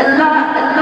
And I.